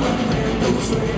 Those